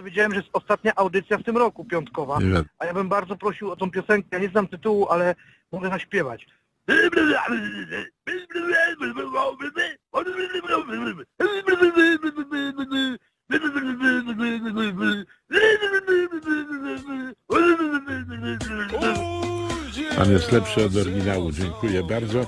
dowiedziałem, że jest ostatnia audycja w tym roku, piątkowa. A ja bym bardzo prosił o tą piosenkę. Ja nie znam tytułu, ale mogę zaśpiewać. Pan jest lepszy od oryginału. Dziękuję bardzo.